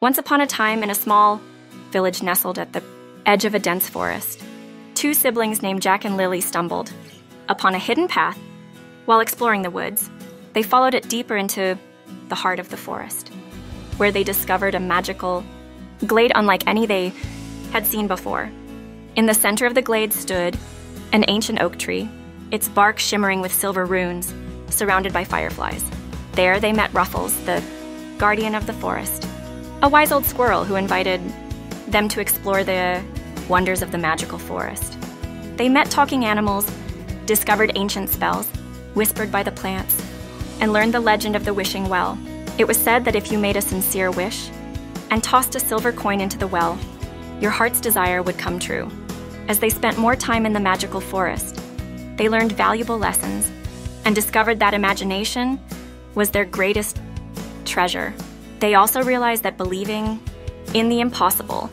Once upon a time, in a small village nestled at the edge of a dense forest, two siblings named Jack and Lily stumbled upon a hidden path while exploring the woods. They followed it deeper into the heart of the forest, where they discovered a magical glade unlike any they had seen before. In the center of the glade stood an ancient oak tree, its bark shimmering with silver runes, surrounded by fireflies. There they met Ruffles, the guardian of the forest, a wise old squirrel who invited them to explore the wonders of the magical forest. They met talking animals, discovered ancient spells, whispered by the plants, and learned the legend of the wishing well. It was said that if you made a sincere wish and tossed a silver coin into the well, your heart's desire would come true. As they spent more time in the magical forest, they learned valuable lessons and discovered that imagination was their greatest treasure. They also realized that believing in the impossible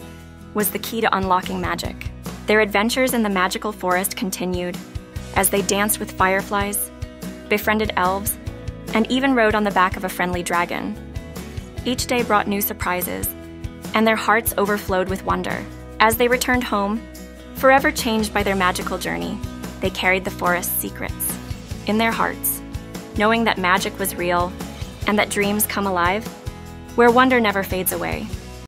was the key to unlocking magic. Their adventures in the magical forest continued as they danced with fireflies, befriended elves, and even rode on the back of a friendly dragon. Each day brought new surprises, and their hearts overflowed with wonder. As they returned home, forever changed by their magical journey, they carried the forest's secrets in their hearts, knowing that magic was real and that dreams come alive where wonder never fades away.